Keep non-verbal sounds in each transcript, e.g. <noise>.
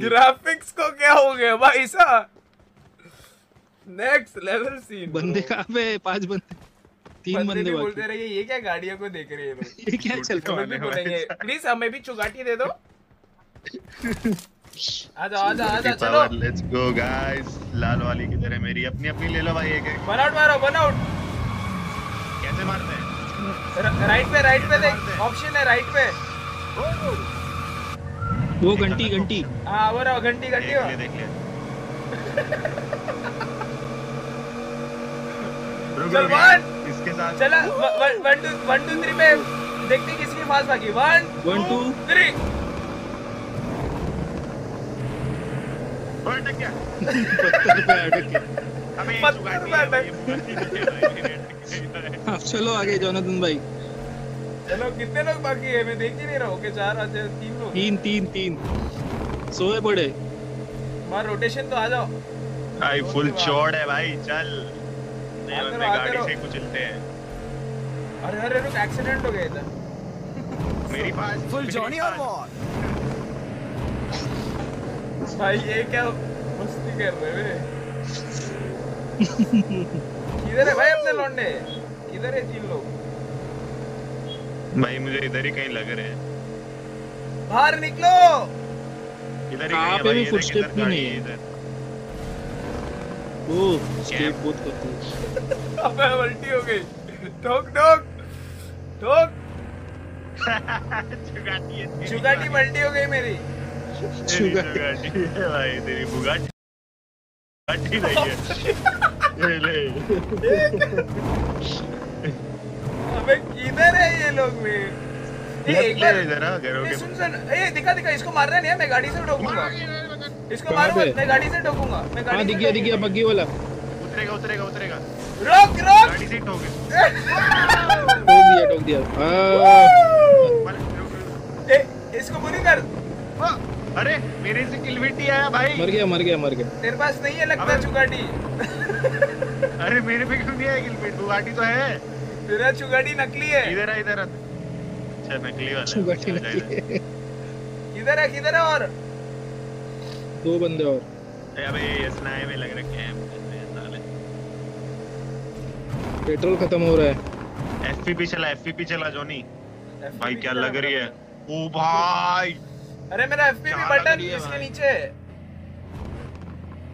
Graphics को क्या हो गया भाई साहब? नेक्स्ट लेवल सीन बंदे कहाँ पे पाँच बंदे। तीन बंदे बंदे बोलते रहिए ये क्या गाड़ियों को देख रहे हैं ये लोग? ये क्या चल रहा हमें भी बोलेंगे। प्लीज़ हमें भी चुगाटी दे दो। <laughs> आजा आजा आजा चलो। लेट्स गो गाइस लाल वाली किधर है मेरी अपनी अपनी ले लो भाई एक एक। वन आउट मारो वन आउट कैसे मारते हैं? राइट पे राइट पे देख। ऑप्शन है राइट पे। वो घंटी घंटी। हाँ वो रहो घंटी घंटी देख हो। देख ले <laughs> चल वन इसके साथ चला one two one two three पे देखते हैं किसकी फास्ट बाकी। वन वन टू थ्री अटक गया। पत्थर पे अटक गया अबे पत्थर पे अटक। है चलो आगे जोनाथन भाई। चलो कितने लोग बाकी है? मैं देख ही नहीं रहा हूँ चार आज तीन लोग। तीन तीन तीन। सोए पड़े। मार रोटेशन तो आ जाओ। भाई फुल चौड़ है भाई चल। बंदे गाड़ी। से कुचलते हैं। अरे अरे रुक एक्सीडेंट हो गया इधर। मेरी पास फुल जॉनी और पास। भाई ये क्या मस्ती कर रहे हैं <laughs> किधर है भाई अपने लौंडे? किधर है तीन लोग? भाई मुझे इधर ही कहीं लग रहे हैं। बाहर निकलो। इधर ही कहीं भाई footstep इधर भी नहीं है। इधर। ओ स्केट बहुत करते हैं। अबे उल्टी हो गई। ठोक ठोक ठोक। जुगाटी है चुगाटी भाई। हो गई मेरी। <laughs> जुगाटी। है भाई तेरी बुगाटी। बुगाटी नहीं है। ये <laughs> ले। अबे किधर है ये लोग में ए, लेफ़्ट एक ले बार इधर हाँ घरों के सुन सुन। ए दिखा दिखा इसको मारना नहीं है मैं गाड़ी से ठोकूँगा इसको मारो मत मैं गाड़ी से ठोकूँगा मैं हाँ गाड़ी दिख गया दिख गया बग्गी वाला। उतरेगा उतरेगा उतरेगा। रोक रोक! गाड़ी से ठोके ठोक दिया ठोक दिया। हाँ मार, रुक, रुक, ए, इसको बुरी कर। अरे मेरे से किलविटी आया भाई। मर गया मर गया मर गया। तेरे पास नहीं है लगता। चुगाटी। अरे मेरे पे क्यों नहीं आया किलविट बुगाटी तो है। तेरा चुगाटी नकली है। इधर आ इधर अच्छा नकली वाला है। चुगाटी अच्छा, इधर। है। किधर है और? दो बंदे और। अबे ये स्नाई में लग रखे हैं पेट्रोल खत्म हो रहा है। एफपीपी चला एफपीपी चला जोनी भाई क्या लग रही है? ओ भाई। अरे मेरा लग बटन है इसके नीचे है।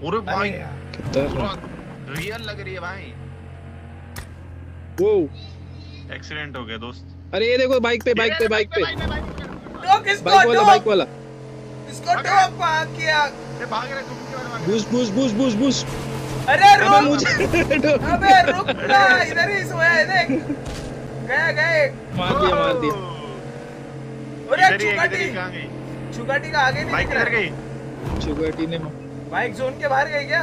अरे भाई। खतरनाक रियल लग रही है भाई। वो। एक्सीडेंट हो गया दोस्त। अरे ये देखो बाइक पे बाइक पे बाइक पे। बाइक वाला बाइक वाला। इसको ठोक भाग किया ए, भाग रहे तुम क्यों भाग रहे boost boost boost boost boost अरे अबे रुक। मुझे <laughs> अबे रुक ना इधर ही सोया है देख। गए गए। मार दिया मार दिया। अरे ही चुगाटी। ही गई? चुगाटी का आगे नहीं बाइक दिख रहा गई? चुगाटी ने बाइक जोन के बाहर गई क्या?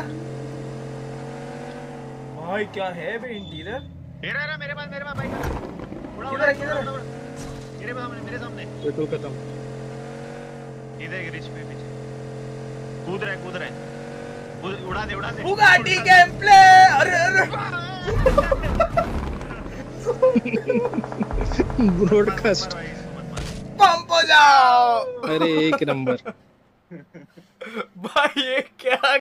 भाई क्या है बे इंटीरियर मेरा मेरा मेरे पास मेरे पास बाइक उड़ा उड़ा किधर है? मेरे सामने मेरे सामने। पेट्रोल खत्म इधर रिच पे पीछे। कूद रहा है कूद रहा है। उड़ा दे उड़ा दे। बुगाटी गेम प्ले अरे अरे। ब्रॉडकास्ट। पंप हो जाओ। अरे एक नंबर। <laughs> भाई ये क्या